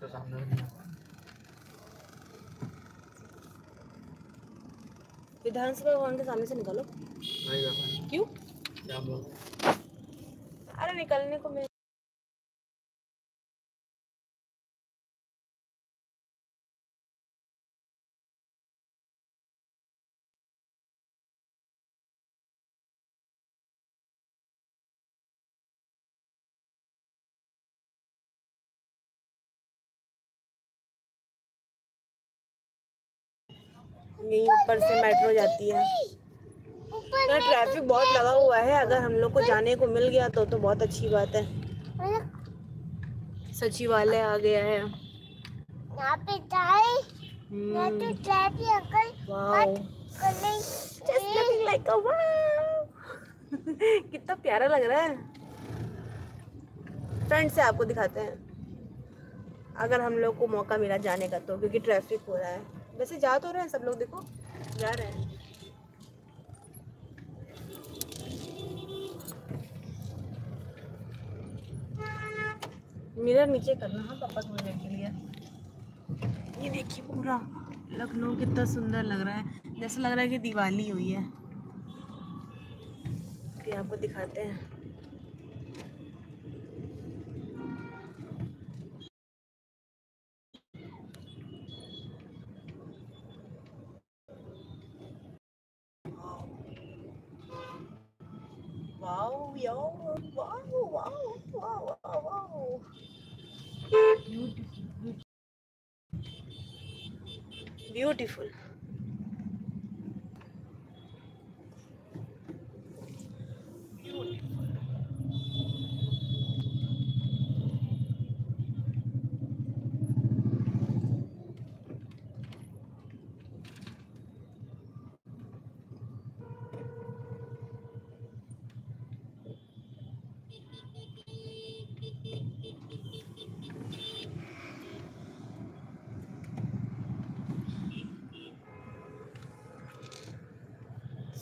उसके सामने नहीं विधानसभा भवन के सामने से निकालो। नहीं क्यों? अरे निकलने को मैं यहीं ऊपर से मेट्रो जाती है। यहाँ ट्रैफ़िक बहुत लगा हुआ है अगर हम लोग को जाने को मिल गया तो तो बहुत अच्छी बात है। सचिवालय आ गया है। यहाँ पे जाए हम्म, तो ट्रैफ़िक अंकल a wow. कितना प्यारा लग रहा है। फ्रेंड से आपको दिखाते हैं। अगर हम लोग को मौका मिला जाने का तो क्योंकि ट्रैफ़िक हो रहा है। वैसे जा तो रहे हैं सब लोग, देखो। जा रहे हैं। मिरर नीचे करना हाँ पापा थोड़ी देर के लिए। ये देखिए पूरा लखनऊ कितना सुंदर लग रहा है, जैसे लग रहा है कि दिवाली हुई है। आपको दिखाते हैं। Wow, yo, wow, wow, wow, wow, wow. Beautiful. Beautiful.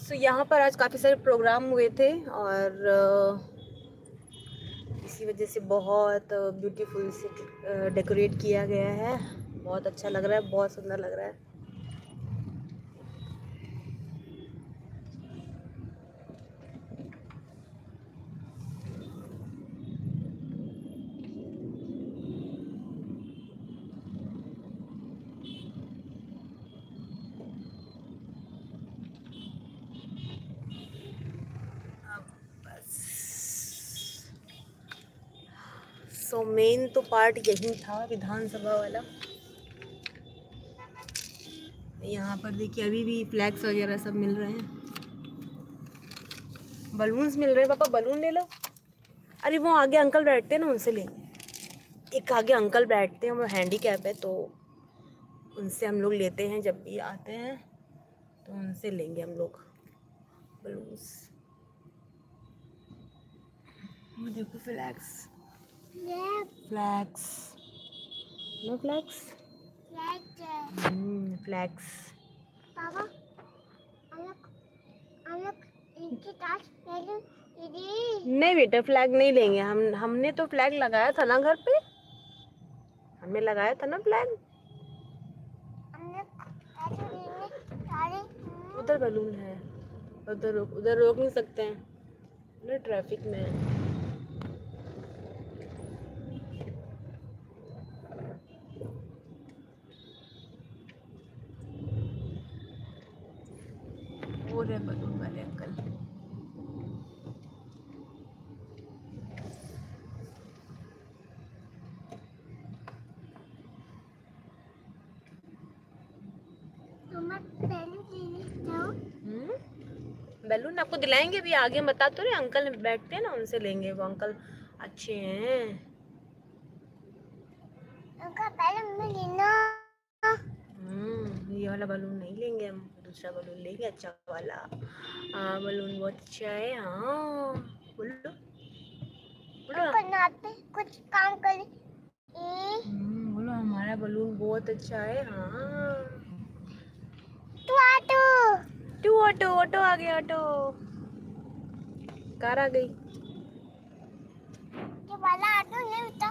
सो यहाँ पर आज काफ़ी सारे प्रोग्राम हुए थे और इसी वजह से बहुत ब्यूटीफुल से डेकोरेट किया गया है। बहुत अच्छा लग रहा है, बहुत सुंदर लग रहा है। सो मेन तो पार्ट यही था विधानसभा वाला। यहाँ पर देखिए, अभी भी फ्लैग्स वगैरह सब मिल रहे हैं। बलून्स मिल रहे हैं। पापा बलून ले लो। अरे, वो आगे अंकल बैठते हैं ना उनसे लेंगे एक आगे अंकल बैठते हैं, वो हैंडी कैप है तो उनसे हम लोग लेते हैं, जब भी आते हैं तो उनसे लेंगे हम लोग बलून्स देखो फ्लैग्स ये फ्लैग्स नो फ्लैग्स फ्लैग है फ्लैग्स पापा अलग अलग इनकी दीदी नहीं बेटा फ्लैग नहीं लेंगे हम। हमने तो फ्लैग लगाया था ना घर पे? हमने लगाया था ना फ्लैग उधर बलून है। उधर रोक उधर रोक नहीं सकते हैं। ट्रैफ़िक में है। रहे बलून वाले अंकल बैलून आपको दिलाएँगे भी आगे बता तो रहे अंकल बैठते हैं ना उनसे लेंगे वो अंकल। अच्छे हैं। उनका पहले लेना। हम्म ये वाला बलून नहीं लेंगे हम। दूसरा बलून लेंगे अच्छा वाला। हाँ बलून बहुत अच्छा है। हाँ बोलो। पे कुछ काम करे। हम्म, बोलो हमारा बलून बहुत अच्छा है। हाँ। तू आ तो ऑटो ऑटो आ गया ऑटो। कार आ गई। ये वाला ऑटो नहीं होता